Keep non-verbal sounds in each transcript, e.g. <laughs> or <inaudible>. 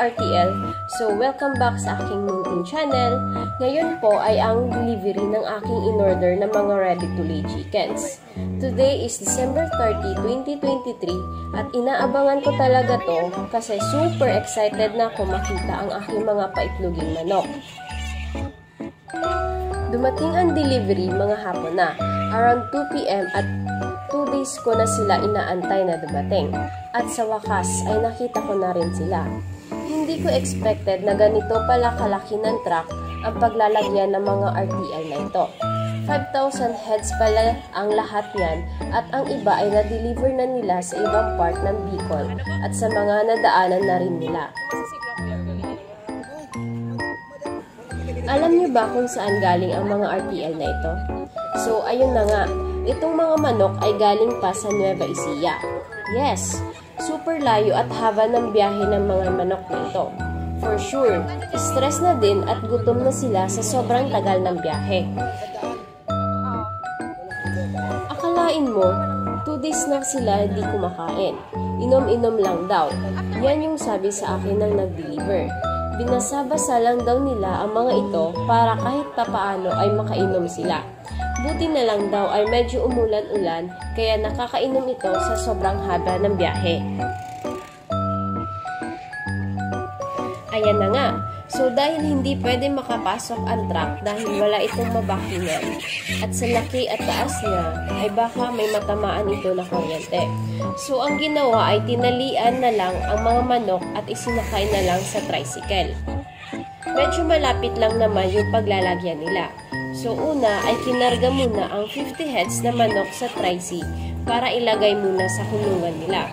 ka-RTL! So, welcome back sa aking munting channel. Ngayon po ay ang delivery ng aking in-order na mga ready-to-lay chickens. Today is December 30, 2023 at inaabangan ko talaga to kasi super excited na ako makita ang aking mga paitloging manok. Dumating ang delivery mga hapon na, around 2pm at 2 days ko na sila inaantay na dumating. At sa wakas ay nakita ko na rin sila. Hindi ko expected na ganito pala kalaki ng truck ang paglalagyan ng mga RTL na ito. 5,000 heads pala ang lahat niyan at ang iba ay na-deliver na nila sa ibang part ng Bicol at sa mga nadaanan na rin nila. Alam niyo ba kung saan galing ang mga RTL na ito? So, ayun na nga, itong mga manok ay galing pa sa Nueva Ecija. Yes, super layo at haba ng biyahe ng mga manok na ito. For sure, stress na din at gutom na sila sa sobrang tagal ng biyahe. Akalain mo, 2 days na sila hindi kumakain. Inom-inom lang daw. Yan yung sabi sa akin ng nag-deliver. Binasabasa lang daw nila ang mga ito para kahit papaano ay makainom sila. Buti na lang daw ay medyo umulan-ulan kaya nakakainom ito sa sobrang haba ng biyahe. Ayan na nga. So dahil hindi pwede makapasok ang truck dahil wala itong mabakingan at sa laki at taas niya ay baka may matamaan ito na kuryente. So ang ginawa ay tinalian na lang ang mga manok at isinakay na lang sa tricycle. Medyo malapit lang naman yung paglalagyan nila. So una ay kinarga muna ang 50 heads na manok sa tricy para ilagay muna sa kulungan nila.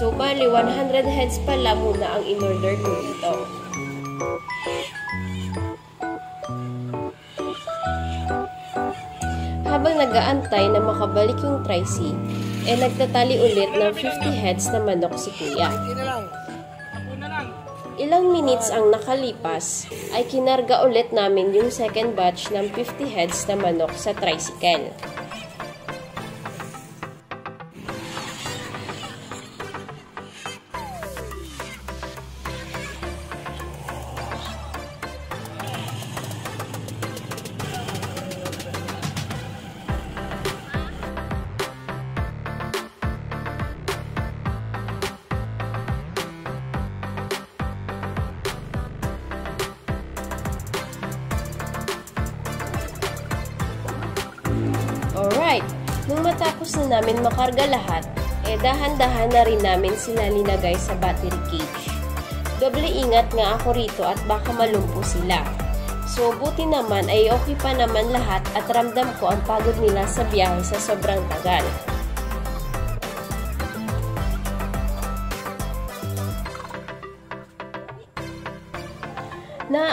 So bali 100 heads pala muna ang in-order ko dito. Habang nagaantay na makabalik yung tricy, eh nagtatali ulit ng 50 heads na manok si kuya. Ilang minutes ang nakalipas, ay kinarga ulit namin yung second batch ng 50 heads na manok sa tricycle. Matapos na namin makarga lahat, eh dahan-dahan na rin namin sila linagay sa battery cage. Doble ingat nga ako rito at baka malumpo sila. So buti naman ay okay pa naman lahat at ramdam ko ang pagod nila sa biyahe sa sobrang tagal.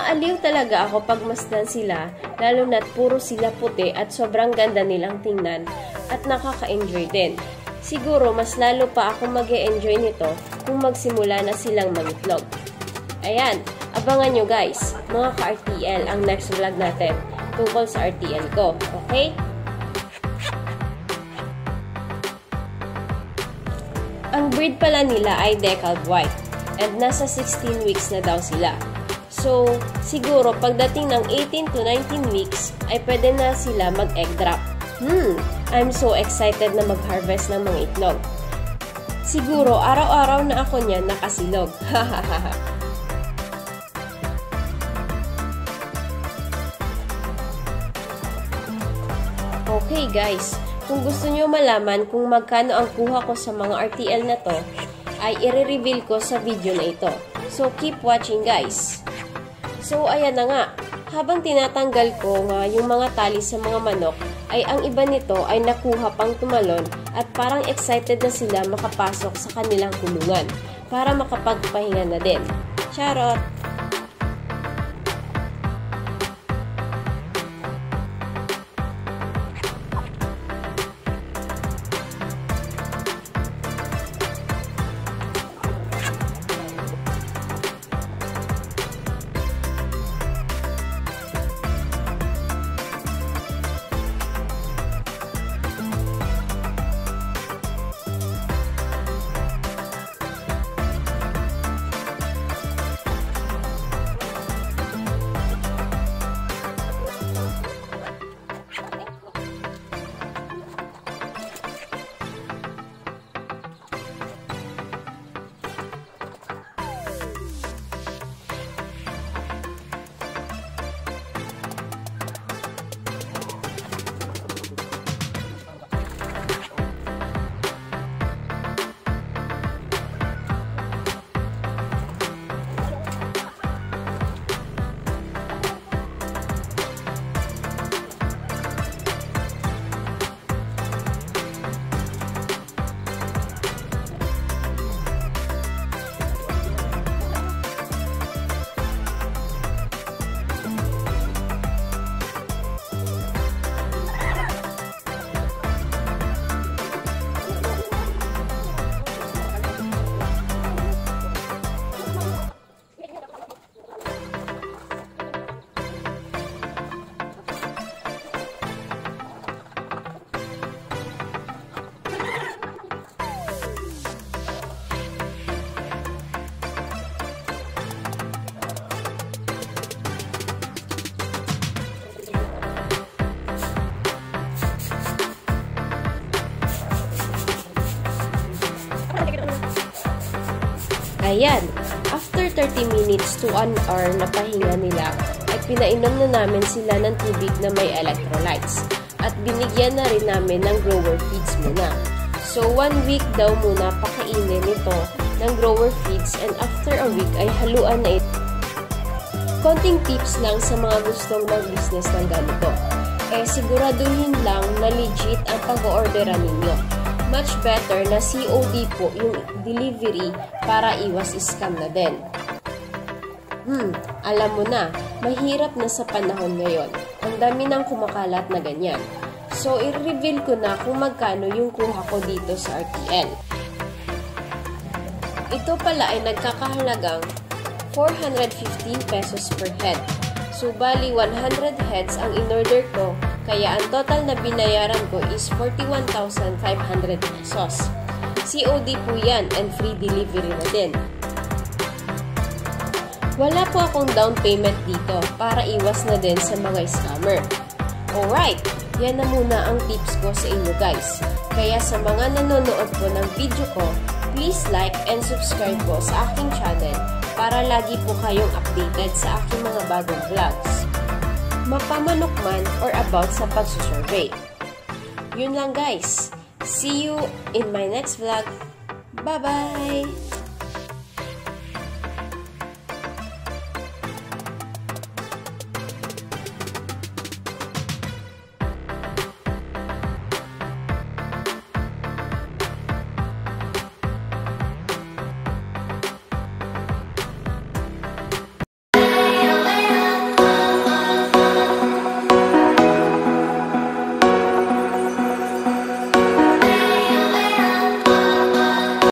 Naaaliw talaga ako pag masdan sila, lalo na't puro sila puti at sobrang ganda nilang tingnan at nakaka-enjoy din. Siguro mas lalo pa ako mag enjoy nito kung magsimula na silang magitlog. Ayan, abangan nyo guys, mga ka-RTL ang next vlog natin tungkol sa RTL ko, okay? Ang breed pala nila ay decalb white and nasa 16 weeks na daw sila. So, siguro pagdating ng 18 to 19 weeks, ay pwede na sila mag-egg drop. Hmm, I'm so excited na mag-harvest ng mga itlog. Siguro, araw-araw na ako niyan nakasilog. <laughs> Okay guys, kung gusto nyo malaman kung magkano ang kuha ko sa mga RTL na to, ay i-reveal ko sa video na ito. So, keep watching guys. So, ayan na nga. Habang tinatanggal ko nga yung mga tali sa mga manok, ay ang iba nito ay nakuha pang tumalon at parang excited na sila makapasok sa kanilang kulungan para makapagpahinga na din. Charot! Ayan, after 30 minutes to 1 hour na pahinga nila, ay pinainom na namin sila ng tubig na may electrolytes. At binigyan na rin namin ng grower feeds muna. So, one week daw muna pakainin ito ng grower feeds and after a week ay haluan na ito. Konting tips lang sa mga gustong mag-business ng ganito. Eh, siguraduhin lang na legit ang pag-orderan ninyo. Much better na COD po yung delivery para iwas scam na din. Hmm, alam mo na, mahirap na sa panahon ngayon. Ang dami nang kumakalat na ganyan. So, i-reveal ko na kung magkano yung kuha ko dito sa RTL. Ito pala ay nagkakahalagang 415 pesos per head. So, bali 100 heads ang in-order ko, kaya ang total na binayaran ko is 41,500 pesos. COD po yan and free delivery na din. Wala po akong down payment dito para iwas na din sa mga scammer. Alright, yan na muna ang tips ko sa inyo guys. Kaya sa mga nanonood po ng video ko, please like and subscribe po sa aking channel para lagi po kayong updated sa aking mga bagong vlogs. Mapamanok man or about sa pagsusurvey. Yun lang guys. See you in my next vlog. Bye-bye!